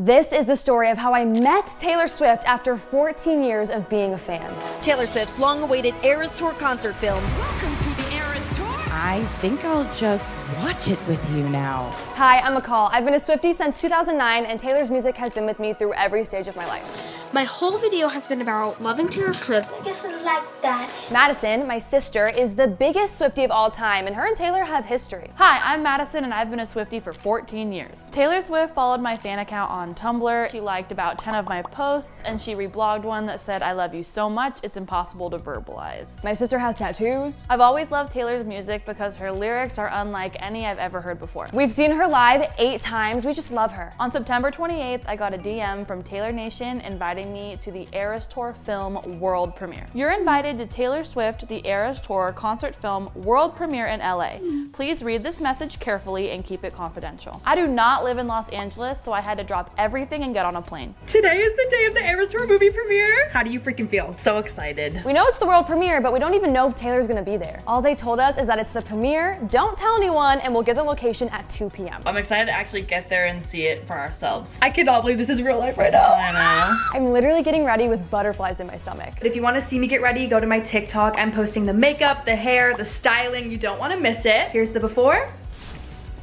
This is the story of how I met Taylor Swift after 14 years of being a fan. Taylor Swift's long awaited Eras Tour concert film. Welcome to the Eras Tour. I think I'll just watch it with you now. Hi, I'm McCall. I've been a Swiftie since 2009, and Taylor's music has been with me through every stage of my life. My whole video has been about loving Taylor Swift. I guess I like that. Madison, my sister, is the biggest Swiftie of all time, and her and Taylor have history. Hi, I'm Madison, and I've been a Swiftie for 14 years. Taylor Swift followed my fan account on Tumblr. She liked about 10 of my posts, and she reblogged one that said, I love you so much, it's impossible to verbalize. My sister has tattoos. I've always loved Taylor's music because her lyrics are unlike any I've ever heard before. We've seen her live eight times. We just love her. On September 28th, I got a DM from Taylor Nation inviting me to the Eras Tour film world premiere. You're invited to Taylor Swift, the Eras Tour concert film world premiere in LA. Please read this message carefully and keep it confidential. I do not live in Los Angeles, so I had to drop everything and get on a plane. Today is the day of the Eras Tour movie premiere. How do you freaking feel? So excited. We know it's the world premiere, but we don't even know if Taylor's gonna be there. All they told us is that it's the premiere, don't tell anyone, and we'll get the location at 2 p.m. I'm excited to actually get there and see it for ourselves. I cannot believe this is real life right now. I know. I'm literally getting ready with butterflies in my stomach. But if you want to see me get ready, go to my TikTok. I'm posting the makeup, the hair, the styling. You don't want to miss it. Here's the before.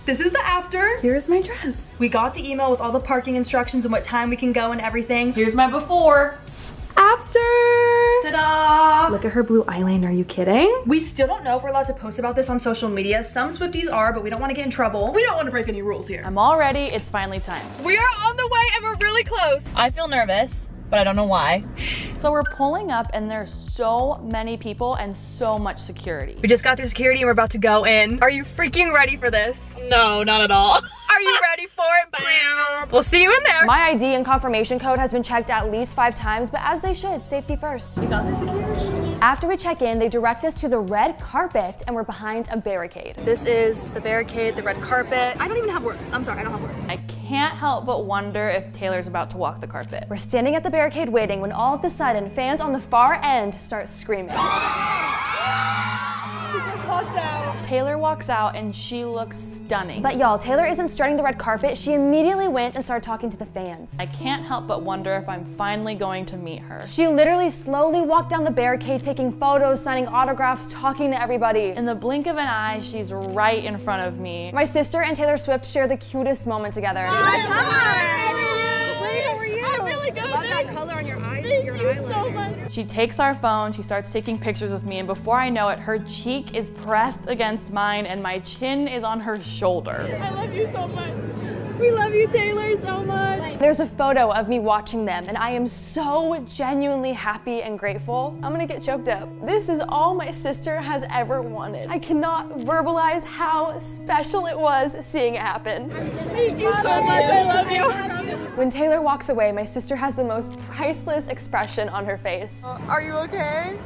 This is the after. Here's my dress. We got the email with all the parking instructions and what time we can go and everything. Here's my before. After. Ta-da! Look at her blue eyeliner, are you kidding? We still don't know if we're allowed to post about this on social media. Some Swifties are, but we don't want to get in trouble. We don't want to break any rules here. I'm all ready, it's finally time. We are on the way and we're really close. I feel nervous, but I don't know why. So we're pulling up and there's so many people and so much security. We just got through security and we're about to go in. Are you freaking ready for this? No, not at all. Are you ready for it? Bam. We'll see you in there. My ID and confirmation code has been checked at least five times, but as they should, safety first. We got through security. After we check in, they direct us to the red carpet and we're behind a barricade. This is the barricade, the red carpet. I don't even have words. I'm sorry, I don't have words. I can't help but wonder if Taylor's about to walk the carpet. We're standing at the barricade waiting when all of a sudden fans on the far end start screaming. She just walked out. Taylor walks out and she looks stunning. But y'all, Taylor isn't starting the red carpet. She immediately went and started talking to the fans. I can't help but wonder if I'm finally going to meet her. She literally slowly walked down the barricade, taking photos, signing autographs, talking to everybody. In the blink of an eye, she's right in front of me. My sister and Taylor Swift share the cutest moment together. Hi, how She takes our phone, she starts taking pictures with me, and before I know it, her cheek is pressed against mine and my chin is on her shoulder. I love you so much. We love you, Taylor, so much. There's a photo of me watching them, and I am so genuinely happy and grateful. I'm gonna get choked up. This is all my sister has ever wanted. I cannot verbalize how special it was seeing it happen. Thank you so much. I love you. When Taylor walks away, my sister has the most priceless expression on her face. Are you okay?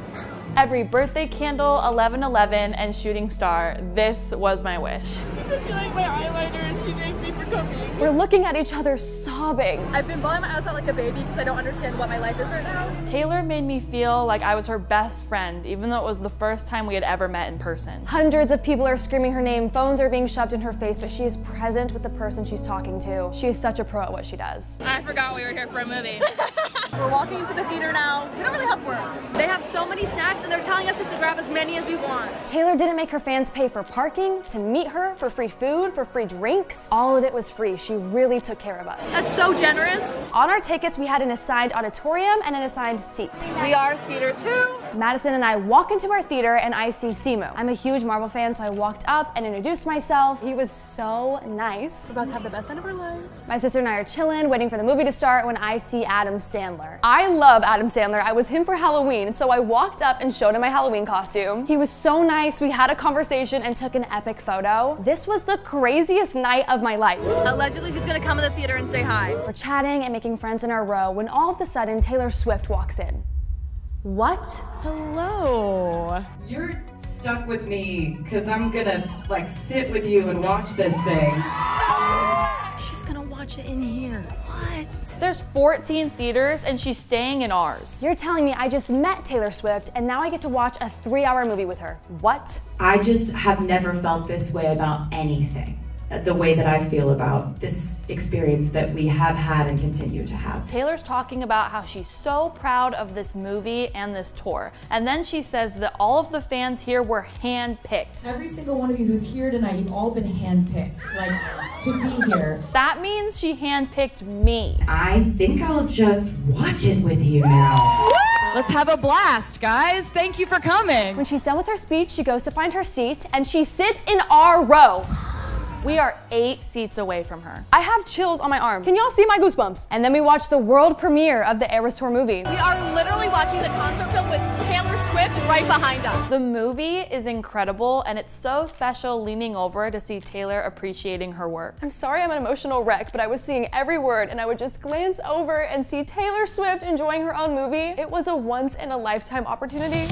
Every birthday candle, 1111, and shooting star, this was my wish. She said she my eyeliner and she thanked me for coming. We're looking at each other sobbing. I've been bawling my ass out like a baby because I don't understand what my life is right now. Taylor made me feel like I was her best friend, even though it was the first time we had ever met in person. Hundreds of people are screaming her name, phones are being shoved in her face, but she is present with the person she's talking to. She is such a pro at what she does. I forgot we were here for a movie. we're walking into the theater now. We don't really have words. They have so many snacks and they're telling us just to grab as many as we want. Taylor didn't make her fans pay for parking, to meet her, for free food, for free drinks. All of it was free. She really took care of us. That's so generous. On our tickets, we had an assigned auditorium and an assigned seat. We are theater two. Madison and I walk into our theater and I see Simu. I'm a huge Marvel fan, so I walked up and introduced myself. He was so nice. We're about to have the best night of our lives. My sister and I are chilling, waiting for the movie to start when I see Adam Sandler. I love Adam Sandler. I was him for Halloween, so I walked up and showed him my Halloween costume. He was so nice. We had a conversation and took an epic photo. This was the craziest night of my life. Allegedly, she's gonna come to the theater and say hi. We're chatting and making friends in our row when all of a sudden Taylor Swift walks in. What? Hello. You're stuck with me because I'm gonna like sit with you and watch this thing. She's gonna watch it in here. What? There's 14 theaters and she's staying in ours. You're telling me I just met Taylor Swift and now I get to watch a three hour movie with her. What? I just have never felt this way about anything. The way that I feel about this experience that we have had and continue to have. Taylor's talking about how she's so proud of this movie and this tour. And then she says that all of the fans here were handpicked. Every single one of you who's here tonight, you've all been handpicked, like, to be here. That means she handpicked me. I think I'll just watch it with you now. Let's have a blast, guys. Thank you for coming. When she's done with her speech, she goes to find her seat and she sits in our row. We are eight seats away from her. I have chills on my arm. Can y'all see my goosebumps? And then we watch the world premiere of the Eras Tour movie. We are literally watching the concert film with Taylor Swift right behind us. The movie is incredible and it's so special leaning over to see Taylor appreciating her work. I'm sorry I'm an emotional wreck, but I was seeing every word and I would just glance over and see Taylor Swift enjoying her own movie. It was a once in a lifetime opportunity.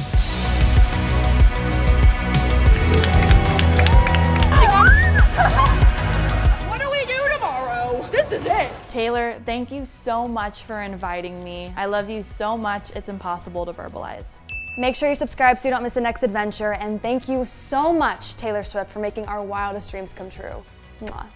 What do we do tomorrow? This is it. Taylor, thank you so much for inviting me. I love you so much, it's impossible to verbalize. Make sure you subscribe so you don't miss the next adventure. And thank you so much, Taylor Swift, for making our wildest dreams come true. Mwah.